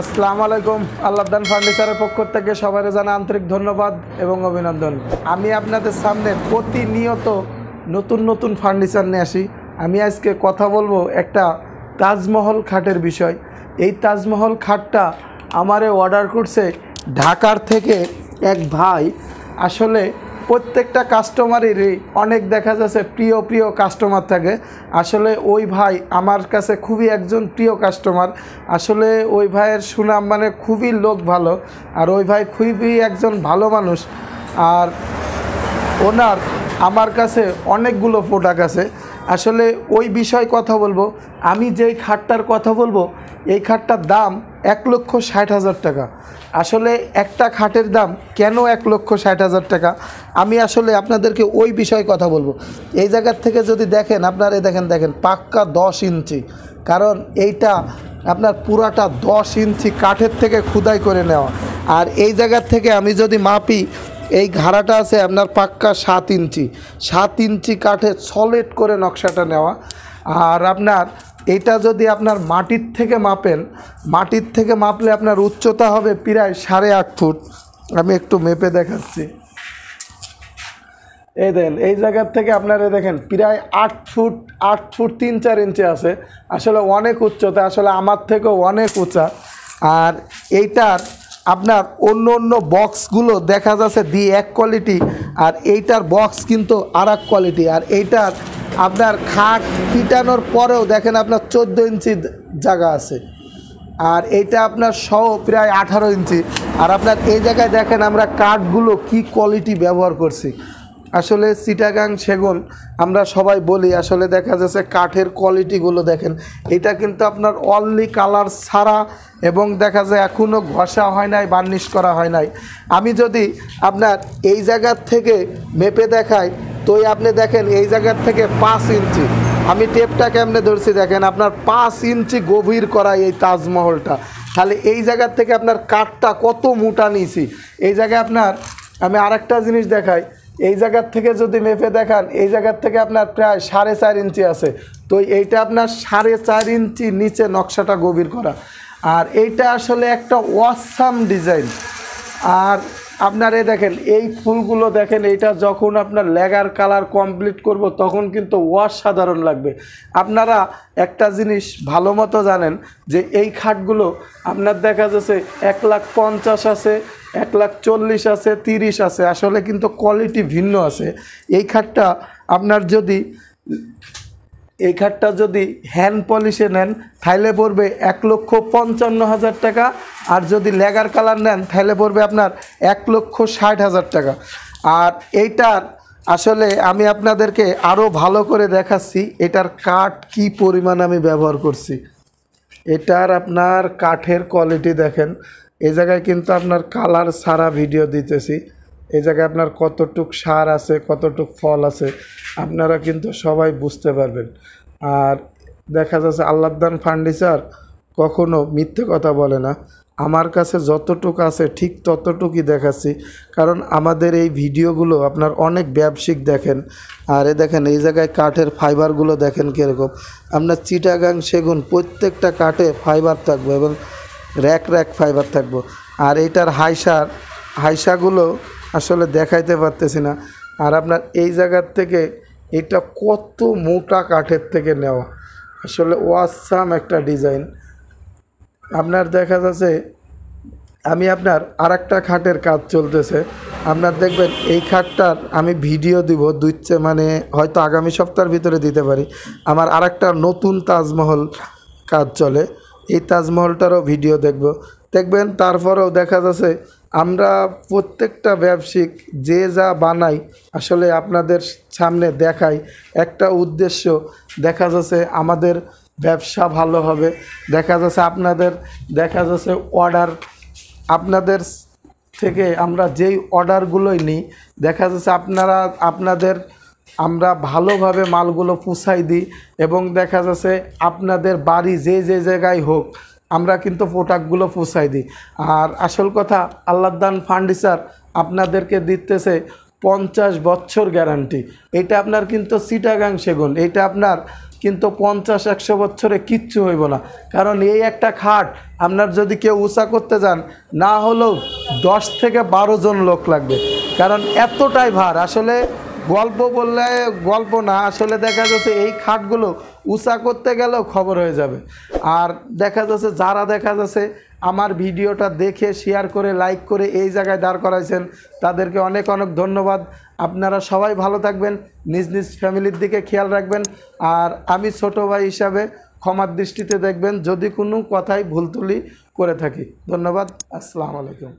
আসসালামু আলাইকুম আল্লাহদান ফার্নিচারের পক্ষ থেকে সবাই জানা আন্তরিক ধন্যবাদ এবং অভিনন্দন। আমি আপনাদের সামনে প্রতিনিয়ত নতুন নতুন ফার্নিচার নিয়ে আসি। আমি আজকে কথা বলব একটা তাজমহল খাটের বিষয়। এই তাজমহল খাটটা আমারে অর্ডার করছে ঢাকার থেকে এক ভাই। আসলে প্রত্যেকটা কাস্টমারেরই অনেক দেখা যাচ্ছে প্রিয় প্রিয় কাস্টমার থাকে। আসলে ওই ভাই আমার কাছে খুবই একজন প্রিয় কাস্টমার আসলে ওই ভাইয়ের সুনাম মানে খুবই লোক ভালো। আর ওই ভাই খুবই একজন ভালো মানুষ। আর ওনার আমার কাছে অনেকগুলো প্রোডাক্ট আছে। আসলে ওই বিষয়ে কথা বলব। আমি যেই খাটটার কথা বলব, এই খাটটার দাম এক লক্ষ ষাট হাজার টাকা। আসলে একটা খাটের দাম কেন এক লক্ষ ষাট হাজার টাকা? আমি আসলে আপনাদেরকে ওই বিষয়ে কথা বলব। এই জায়গার থেকে যদি দেখেন, আপনারা দেখেন দেখেন, পাক্কা দশ ইঞ্চি। কারণ এইটা আপনার পুরাটা দশ ইঞ্চি কাঠের থেকে খুদাই করে নেওয়া। আর এই জায়গার থেকে আমি যদি মাপি এই ঘাড়াটা আছে আপনার পাক্কা সাত ইঞ্চি। সাত ইঞ্চি কাঠে সলিড করে নকশাটা নেওয়া। আর আপনার এটা যদি আপনার মাটির থেকে মাপেন, মাটির থেকে মাপলে আপনার উচ্চতা হবে প্রায় সাড়ে আট ফুট। আমি একটু মেপে দেখাচ্ছি। এই দেখেন, এই জায়গার থেকে আপনারা দেখেন, প্রায় আট ফুট আট ফুট তিন চার ইঞ্চি আছে। আসলে অনেক উচ্চতা, আসলে আমার থেকেও অনেক উঁচা। আর এইটার আপনার অন্য অন্য বক্সগুলো দেখা যাচ্ছে দি এক কোয়ালিটি আর এইটার বক্স কিন্তু আর এক কোয়ালিটি আর এইটার আপনার খাট পিটানোর পরেও দেখেন আপনার চোদ্দ ইঞ্চি জায়গা আছে। আর এইটা আপনার সহ প্রায় আঠারো ইঞ্চি। আর আপনার এই জায়গায় দেখেন আমরা কাঠগুলো কি কোয়ালিটি ব্যবহার করছি। আসলে সিটাগাং সেগুন আমরা সবাই বলি, আসলে দেখা যাচ্ছে কাঠের কোয়ালিটিগুলো দেখেন। এটা কিন্তু আপনার অনলি কালার ছাড়া এবং দেখা যায় এখনও ঘষা হয় নাই বার্নিশ করা হয় নাই। আমি যদি আপনার এই জায়গার থেকে মেপে দেখাই, তো আপনি দেখেন এই জায়গার থেকে পাঁচ ইঞ্চি। আমি টেপটা কেমনে ধরছি দেখেন, আপনার পাঁচ ইঞ্চি গভীর করা এই তাজমহলটা। তাহলে এই জায়গার থেকে আপনার কাঠটা কত মোটা নিয়েছি। এই জায়গায় আপনার আমি আরেকটা জিনিস দেখাই এই জায়গার থেকে যদি মেপে দেখান, এই জায়গার থেকে আপনার প্রায় সাড়ে চার ইঞ্চি আছে। তো এইটা আপনার সাড়ে চার ইঞ্চি নিচে নকশাটা গভীর করা। আর এইটা আসলে একটা ওয়াসাম ডিজাইন। আর আপনার এই দেখেন, এই ফুলগুলো দেখেন, এইটা যখন আপনার লেগার কালার কমপ্লিট করব, তখন কিন্তু ওয়াশ সাধারণ লাগবে। আপনারা একটা জিনিস ভালো মতো জানেন যে এই খাটগুলো আপনার দেখা যাচ্ছে এক লাখ পঞ্চাশ আছে এক লাখ চল্লিশ আছে, তিরিশ আছে, আসলে কিন্তু কোয়ালিটি ভিন্ন আছে। এই খাটটা আপনার যদি, এই খাটটা যদি হ্যান্ড পলিশে নেন, তাহলে পড়বে এক লক্ষ পঞ্চান্ন হাজার টাকা, আর যদি লেগার কালার নেন, তাহলে পড়বে আপনার এক লক্ষ ষাট হাজার টাকা। আর এইটার আসলে আমি আপনাদেরকে আরও ভালো করে দেখাচ্ছি, এটার কাঠ কি পরিমাণ আমি ব্যবহার করছি। এটার আপনার কাঠের কোয়ালিটি দেখেন। এই জায়গায় কিন্তু আপনার কালার সারা ভিডিও দিতেছি। এই জায়গায় আপনার কতটুক সার আছে, কতটুক ফল আছে, আপনারা কিন্তু সবাই বুঝতে পারবেন। আর দেখা যাচ্ছে আল্লাহদান ফার্নিচার কখনো মিথ্যে কথা বলে না। আমার কাছে যতটুকু আছে ঠিক ততটুকুই দেখাচ্ছি। কারণ আমাদের এই ভিডিওগুলো আপনার অনেক ব্যবসায়িক দেখেন। আর এ দেখেন, এই জায়গায় কাঠের ফাইবারগুলো দেখেন কীরকম। আপনার চিটাগাং সেগুন প্রত্যেকটা কাঠে ফাইবার থাকবে এবং র্যাক র্যাক ফাইবার থাকব। আর এইটার হাইসার, হাইসাগুলো আসলে দেখাইতে পারতেছি না। আর আপনার এই জায়গার থেকে এটা কত মোটা কাঠের থেকে নেওয়া। আসলে ওয়াসাম একটা ডিজাইন। আপনার দেখা যাচ্ছে, আমি আপনার আরেকটা খাটের কাজ চলতেছে। আপনার দেখবেন, এই খাটটার আমি ভিডিও দিব, দুইচ্ছে মানে হয়তো আগামী সপ্তাহের ভিতরে দিতে পারি। আমার আরেকটা নতুন তাজমহল কাজ চলে। এই তাজমহলটারও ভিডিও দেখব। দেখবেন তারপরেও দেখা যাচ্ছে আমরা প্রত্যেকটা ব্যবসায়িক যে যা বানাই আসলে আপনাদের সামনে দেখাই। একটা উদ্দেশ্য, দেখা যাচ্ছে আমাদের ব্যবসা ভালো হবে, দেখা যাচ্ছে আপনাদের, দেখা যাচ্ছে অর্ডার আপনাদের থেকে আমরা যেই অর্ডারগুলোই নিই, দেখা যাচ্ছে আপনারা, আপনাদের আমরা ভালোভাবে মালগুলো পুষাই দিই এবং দেখা যাচ্ছে আপনাদের বাড়ি যে যে জায়গায় হোক, আমরা কিন্তু প্রোডাক্টগুলো পুষাই দিই। আর আসল কথা, আল্লাহদান ফার্নিচার আপনাদেরকে দিতেছে পঞ্চাশ বছর গ্যারান্টি। এটা আপনার কিন্তু সিটাগাং সেগুন, এটা আপনার কিন্তু পঞ্চাশ, একশো বছরে কিচ্ছু হইব না। কারণ এই একটা খাট, আপনার যদি কেউ উঁচা করতে যান, না হলেও দশ থেকে বারো জন লোক লাগবে। কারণ এতটাই ভার, আসলে গল্প বললে গল্প না, আসলে দেখা যাচ্ছে এই খাটগুলো উঁচা করতে গেলেও খবর হয়ে যাবে। আর দেখা যাচ্ছে যারা দেখা যাচ্ছে আমার ভিডিওটা দেখে শেয়ার করে লাইক করে এই জায়গায় দাঁড় করাইছেন, তাদেরকে অনেক অনেক ধন্যবাদ। আপনারা সবাই ভালো থাকবেন, নিজ নিজ ফ্যামিলির দিকে খেয়াল রাখবেন, আর আমি ছোট ভাই হিসাবে ক্ষমার দৃষ্টিতে দেখবেন, যদি কোনো কথাই ভুল তুলি করে থাকি। ধন্যবাদ, আসসালামু আলাইকুম।